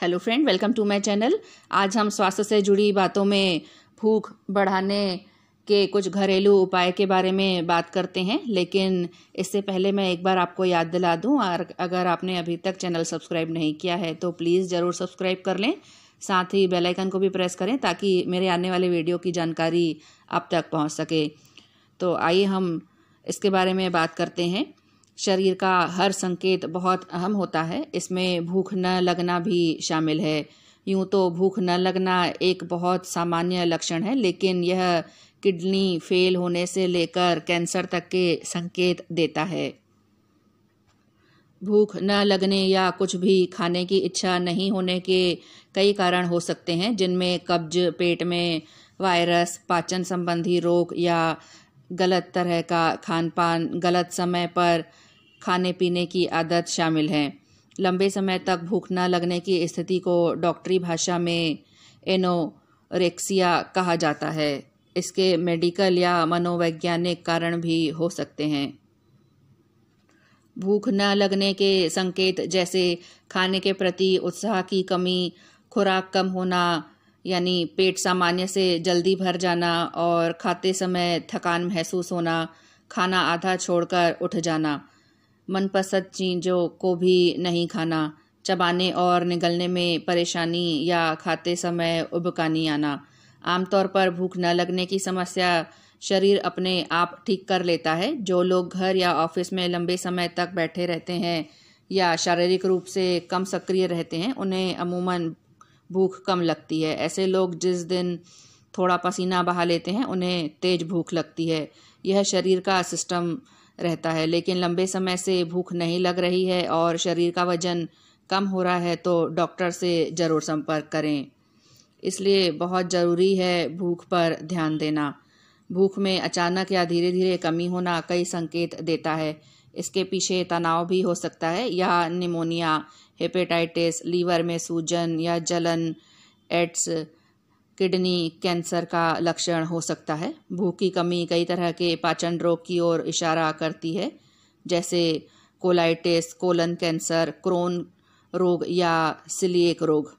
Hello friend welcome to my channel आज हम स्वास्थ्य से जुड़ी बातों में भूख बढ़ाने के कुछ घरेलू उपाय के बारे में बात करते हैं, लेकिन इससे पहले मैं एक बार आपको याद दिला दूँ, और अगर आपने अभी तक चैनल सब्सक्राइब नहीं किया है तो प्लीज़ ज़रूर सब्सक्राइब कर लें। साथ ही बेल आइकन को भी प्रेस करें, ताकि मेरे आने वाले वीडियो की जानकारी आप तक पहुँच सके। तो आइए हम इसके बारे में बात करते हैं। शरीर का हर संकेत बहुत अहम होता है। इसमें भूख न लगना भी शामिल है। यूँ तो भूख न लगना एक बहुत सामान्य लक्षण है, लेकिन यह किडनी फेल होने से लेकर कैंसर तक के संकेत देता है। भूख न लगने या कुछ भी खाने की इच्छा नहीं होने के कई कारण हो सकते हैं, जिनमें कब्ज, पेट में वायरस, पाचन संबंधी रोग या गलत तरह का खान पान गलत समय पर खाने पीने की आदत शामिल है। लंबे समय तक भूख न लगने की स्थिति को डॉक्टरी भाषा में एनोरेक्सिया कहा जाता है। इसके मेडिकल या मनोवैज्ञानिक कारण भी हो सकते हैं। भूख न लगने के संकेत जैसे खाने के प्रति उत्साह की कमी, खुराक कम होना, यानी पेट सामान्य से जल्दी भर जाना और खाते समय थकान महसूस होना, खाना आधा छोड़कर उठ जाना मनपसंद चीज़ों को भी नहीं खाना, चबाने और निगलने में परेशानी या खाते समय उबकानी आना। आमतौर पर भूख न लगने की समस्या शरीर अपने आप ठीक कर लेता है। जो लोग घर या ऑफ़िस में लंबे समय तक बैठे रहते हैं या शारीरिक रूप से कम सक्रिय रहते हैं, उन्हें अमूमन भूख कम लगती है। ऐसे लोग जिस दिन थोड़ा पसीना बहा लेते हैं, उन्हें तेज भूख लगती है। यह शरीर का सिस्टम रहता है। लेकिन लंबे समय से भूख नहीं लग रही है और शरीर का वज़न कम हो रहा है तो डॉक्टर से ज़रूर संपर्क करें। इसलिए बहुत ज़रूरी है भूख पर ध्यान देना। भूख में अचानक या धीरे धीरे कमी होना कई संकेत देता है। इसके पीछे तनाव भी हो सकता है या निमोनिया, हेपेटाइटिस, लीवर में सूजन या जलन, एड्स किडनी कैंसर का लक्षण हो सकता है। भूख की कमी कई तरह के पाचन रोग की ओर इशारा करती है, जैसे कोलाइटिस, कोलन कैंसर, क्रोन रोग या सिलिएक रोग।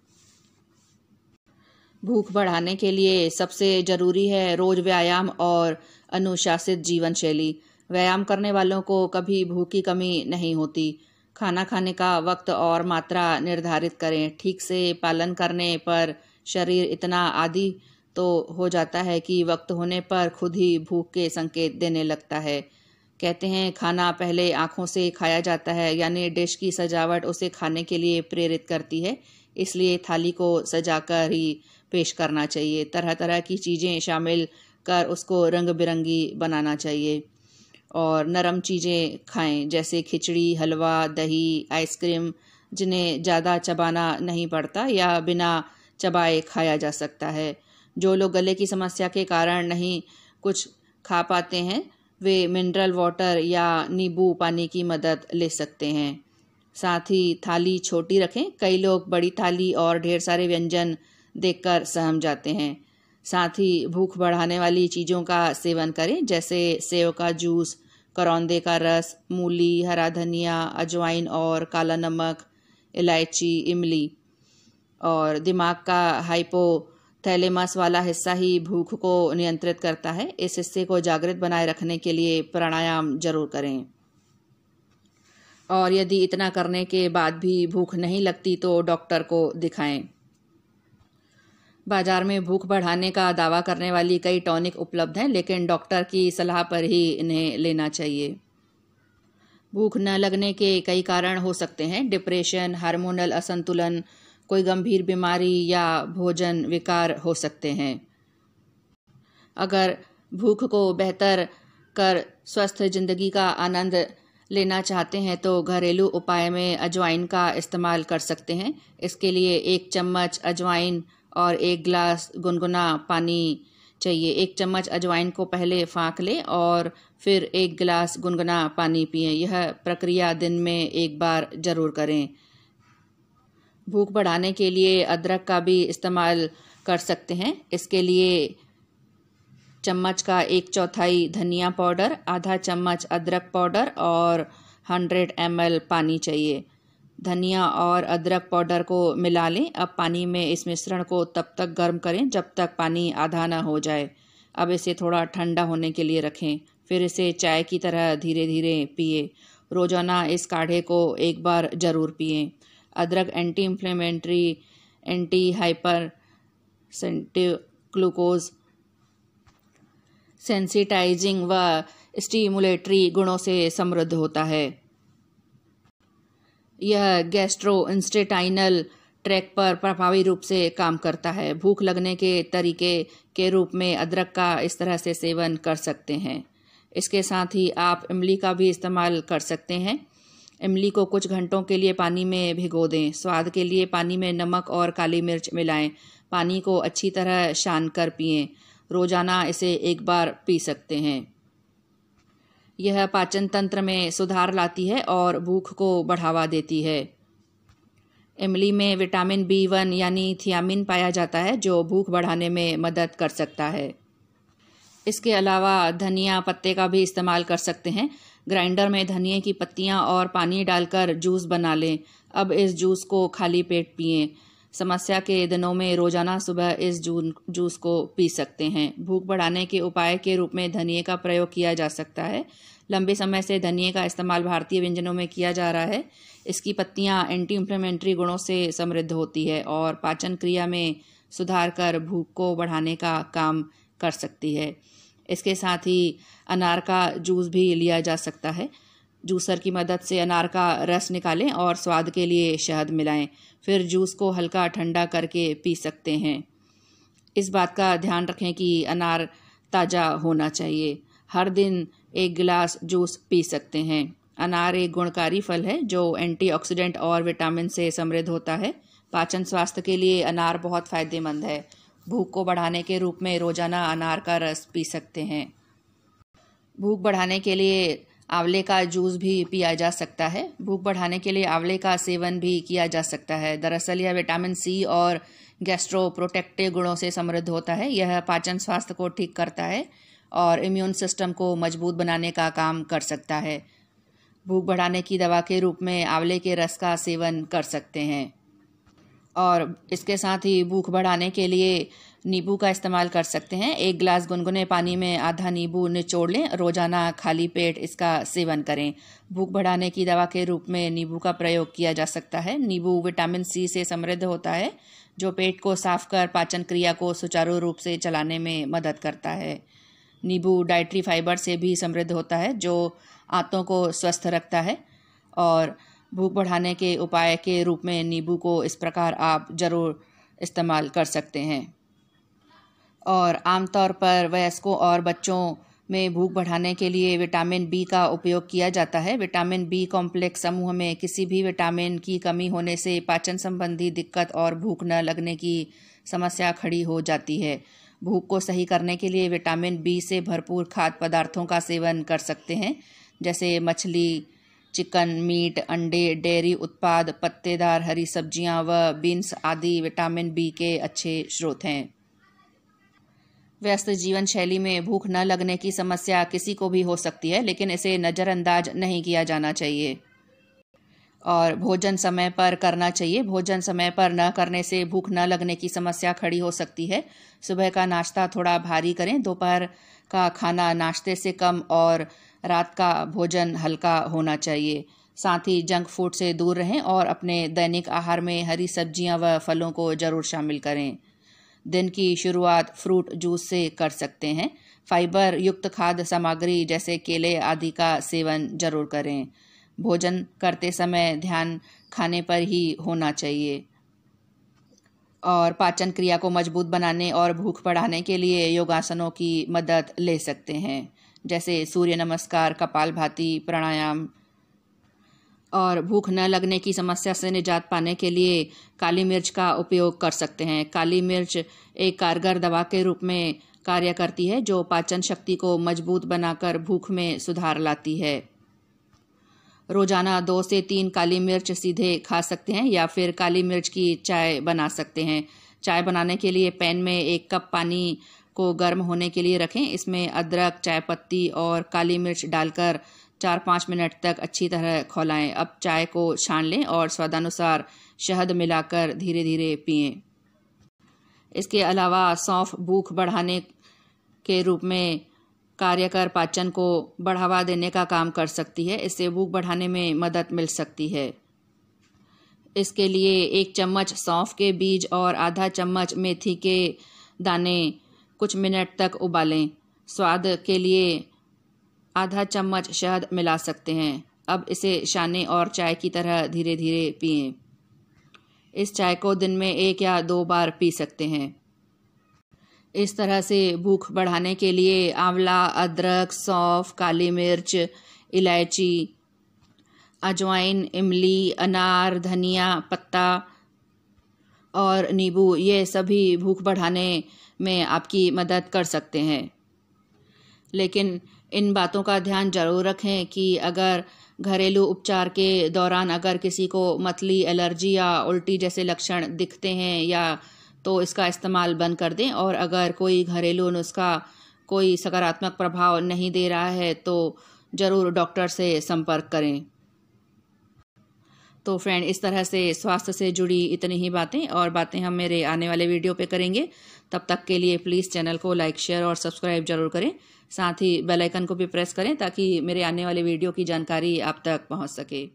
भूख बढ़ाने के लिए सबसे ज़रूरी है रोज़ व्यायाम और अनुशासित जीवन शैली व्यायाम करने वालों को कभी भूख की कमी नहीं होती। खाना खाने का वक्त और मात्रा निर्धारित करें। ठीक से पालन करने पर शरीर इतना आदि तो हो जाता है कि वक्त होने पर खुद ही भूख के संकेत देने लगता है। कहते हैं, खाना पहले आँखों से खाया जाता है, यानी डिश की सजावट उसे खाने के लिए प्रेरित करती है। इसलिए थाली को सजाकर ही पेश करना चाहिए। तरह तरह की चीज़ें शामिल कर उसको रंग बिरंगी बनाना चाहिए और नरम चीज़ें खाएँ, जैसे खिचड़ी, हलवा, दही, आइसक्रीम, जिन्हें ज़्यादा चबाना नहीं पड़ता या बिना चबाए खाया जा सकता है। जो लोग गले की समस्या के कारण नहीं कुछ खा पाते हैं, वे मिनरल वाटर या नींबू पानी की मदद ले सकते हैं। साथ ही थाली छोटी रखें। कई लोग बड़ी थाली और ढेर सारे व्यंजन देखकर सहम जाते हैं। साथ ही भूख बढ़ाने वाली चीज़ों का सेवन करें, जैसे सेव का जूस, करौंदे का रस, मूली, हरा धनिया, अजवाइन और काला नमक, इलायची, इमली। और दिमाग का हाइपो हाइपोथैलेमस वाला हिस्सा ही भूख को नियंत्रित करता है। इस हिस्से को जागृत बनाए रखने के लिए प्राणायाम ज़रूर करें। और यदि इतना करने के बाद भी भूख नहीं लगती तो डॉक्टर को दिखाएँ। बाज़ार में भूख बढ़ाने का दावा करने वाली कई टॉनिक उपलब्ध हैं, लेकिन डॉक्टर की सलाह पर ही इन्हें लेना चाहिए। भूख न लगने के कई कारण हो सकते हैं। डिप्रेशन, हार्मोनल असंतुलन कोई गंभीर बीमारी या भोजन विकार हो सकते हैं। अगर भूख को बेहतर कर स्वस्थ ज़िंदगी का आनंद लेना चाहते हैं तो घरेलू उपाय में अजवाइन का इस्तेमाल कर सकते हैं। इसके लिए एक चम्मच अजवाइन और एक गिलास गुनगुना पानी चाहिए। एक चम्मच अजवाइन को पहले फाँक लें और फिर एक गिलास गुनगुना पानी पिएँ। यह प्रक्रिया दिन में एक बार ज़रूर करें। भूख बढ़ाने के लिए अदरक का भी इस्तेमाल कर सकते हैं। इसके लिए चम्मच का एक चौथाई धनिया पाउडर, आधा चम्मच अदरक पाउडर और हंड्रेड एम पानी चाहिए। धनिया और अदरक पाउडर को मिला लें। अब पानी में इस मिश्रण को तब तक गर्म करें जब तक पानी आधा ना हो जाए। अब इसे थोड़ा ठंडा होने के लिए रखें, फिर इसे चाय की तरह धीरे धीरे पिए। रोज़ाना इस काढ़े को एक बार ज़रूर पिए। अदरक anti inflammatory anti hyper glucose sensitizing व स्टीमुलेटरी गुणों से समृद्ध होता है। यह गैस्ट्रो इंस्टेटाइनल ट्रैक पर प्रभावी रूप से काम करता है। भूख लगने के तरीके के रूप में अदरक का इस तरह से सेवन कर सकते हैं। इसके साथ ही आप इमली का भी इस्तेमाल कर सकते हैं। इमली को कुछ घंटों के लिए पानी में भिगो दें। स्वाद के लिए पानी में नमक और काली मिर्च मिलाएँ। पानी को अच्छी तरह शान कर पिएँ। रोज़ाना इसे एक बार पी सकते हैं। यह पाचन तंत्र में सुधार लाती है और भूख को बढ़ावा देती है। इमली में विटामिन बी वन यानी थियामिन पाया जाता है, जो भूख बढ़ाने में मदद कर सकता है। इसके अलावा धनिया पत्ते का भी इस्तेमाल कर सकते हैं। ग्राइंडर में धनिए की पत्तियाँ और पानी डालकर जूस बना लें। अब इस जूस को खाली पेट पिएँ। समस्या के दिनों में रोज़ाना सुबह इस जून जूस को पी सकते हैं। भूख बढ़ाने के उपाय के रूप में धनिए का प्रयोग किया जा सकता है। लंबे समय से धनिए का इस्तेमाल भारतीय व्यंजनों में किया जा रहा है। इसकी पत्तियाँ एंटी इन्फ्लेमेंट्री गुणों से समृद्ध होती है और पाचन क्रिया में सुधार कर भूख को बढ़ाने का काम कर सकती है। इसके साथ ही अनार का जूस भी लिया जा सकता है। जूसर की मदद से अनार का रस निकालें और स्वाद के लिए शहद मिलाएँ, फिर जूस को हल्का ठंडा करके पी सकते हैं। इस बात का ध्यान रखें कि अनार ताज़ा होना चाहिए। हर दिन एक गिलास जूस पी सकते हैं। अनार एक गुणकारी फल है, जो एंटीऑक्सीडेंट और विटामिन से समृद्ध होता है। पाचन स्वास्थ्य के लिए अनार बहुत फ़ायदेमंद है। भूख को बढ़ाने के रूप में रोज़ाना अनार का रस पी सकते हैं। भूख बढ़ाने के लिए आंवले का जूस भी पिया जा सकता है। भूख बढ़ाने के लिए आंवले का सेवन भी किया जा सकता है। दरअसल यह विटामिन सी और गैस्ट्रो प्रोटेक्टिव गुणों से समृद्ध होता है। यह पाचन स्वास्थ्य को ठीक करता है और इम्यून सिस्टम को मज़बूत बनाने का काम कर सकता है। भूख बढ़ाने की दवा के रूप में आंवले के रस का सेवन कर सकते हैं। और इसके साथ ही भूख बढ़ाने के लिए नींबू का इस्तेमाल कर सकते हैं। एक गिलास गुनगुने पानी में आधा नींबू निचोड़ लें, रोज़ाना खाली पेट इसका सेवन करें। भूख बढ़ाने की दवा के रूप में नींबू का प्रयोग किया जा सकता है। नींबू विटामिन सी से समृद्ध होता है, जो पेट को साफ़ कर पाचन क्रिया को सुचारू रूप से चलाने में मदद करता है। नींबू डाइट्री फाइबर से भी समृद्ध होता है, जो आंतों को स्वस्थ रखता है और भूख बढ़ाने के उपाय के रूप में नींबू को इस प्रकार आप ज़रूर इस्तेमाल कर सकते हैं। और आमतौर पर वयस्कों और बच्चों में भूख बढ़ाने के लिए विटामिन बी का उपयोग किया जाता है। विटामिन बी कॉम्प्लेक्स समूह में किसी भी विटामिन की कमी होने से पाचन संबंधी दिक्कत और भूख न लगने की समस्या खड़ी हो जाती है। भूख को सही करने के लिए विटामिन बी से भरपूर खाद्य पदार्थों का सेवन कर सकते हैं, जैसे मछली चिकन, मीट, अंडे, डेयरी उत्पाद, पत्तेदार, हरी सब्ज़ियाँ व बीन्स आदि विटामिन बी के अच्छे स्रोत हैं। व्यस्त जीवन शैली में भूख न लगने की समस्या किसी को भी हो सकती है, लेकिन इसे नज़रअंदाज नहीं किया जाना चाहिए। और भोजन समय पर करना चाहिए। भोजन समय पर न करने से भूख न लगने की समस्या खड़ी हो सकती है। सुबह का नाश्ता थोड़ा भारी करें। दोपहर का खाना नाश्ते से कम और रात का भोजन हल्का होना चाहिए। साथ ही जंक फ़ूड से दूर रहें और अपने दैनिक आहार में हरी सब्ज़ियाँ व फलों को ज़रूर शामिल करें। दिन की शुरुआत फ्रूट जूस से कर सकते हैं। फाइबर युक्त खाद्य सामग्री जैसे केले आदि का सेवन ज़रूर करें। भोजन करते समय ध्यान खाने पर ही होना चाहिए। और पाचन क्रिया को मज़बूत बनाने और भूख बढ़ाने के लिए योगासनों की मदद ले सकते हैं। जैसे सूर्य नमस्कार, कपाल भाती, प्राणायाम। और भूख न लगने की समस्या से निजात पाने के लिए काली मिर्च का उपयोग कर सकते हैं। काली मिर्च एक कारगर दवा के रूप में कार्य करती है, जो पाचन शक्ति को मज़बूत बनाकर भूख में सुधार लाती है। रोज़ाना दो से तीन काली मिर्च सीधे खा सकते हैं, या फिर काली मिर्च की चाय बना सकते हैं। चाय बनाने के लिए पैन में एक कप पानी को गर्म होने के लिए रखें। इसमें अदरक, चाय पत्ती और काली मिर्च डालकर चार पाँच मिनट तक अच्छी तरह खौलाएँ। अब चाय को छान लें और स्वादानुसार शहद मिलाकर धीरे धीरे पिएँ। इसके अलावा सौंफ भूख बढ़ाने के रूप में कार्य कर पाचन को बढ़ावा देने का काम कर सकती है। इससे भूख बढ़ाने में मदद मिल सकती है। इसके लिए एक चम्मच सौंफ के बीज और आधा चम्मच मेथी के दाने कुछ मिनट तक उबालें। स्वाद के लिए आधा चम्मच शहद मिला सकते हैं। अब इसे शाने और चाय की तरह धीरे धीरे पिए। इस चाय को दिन में एक या दो बार पी सकते हैं। इस तरह से भूख बढ़ाने के लिए आंवला, अदरक, सौंफ, काली मिर्च, इलायची, अजवाइन, इमली, अनार, धनिया पत्ता और नींबू, ये सभी भूख बढ़ाने में आपकी मदद कर सकते हैं। लेकिन इन बातों का ध्यान ज़रूर रखें कि अगर घरेलू उपचार के दौरान अगर किसी को मतली एलर्जी या उल्टी जैसे लक्षण दिखते हैं या तो इसका इस्तेमाल बंद कर दें और अगर कोई घरेलू नुस्खा कोई सकारात्मक प्रभाव नहीं दे रहा है तो ज़रूर डॉक्टर से संपर्क करें। तो फ्रेंड इस तरह से स्वास्थ्य से जुड़ी इतनी ही बातें और बातें हम मेरे आने वाले वीडियो पे करेंगे। तब तक के लिए प्लीज़ चैनल को लाइक शेयर और सब्सक्राइब ज़रूर करें। साथ ही बेल आइकन को भी प्रेस करें ताकि मेरे आने वाले वीडियो की जानकारी आप तक पहुँच सके।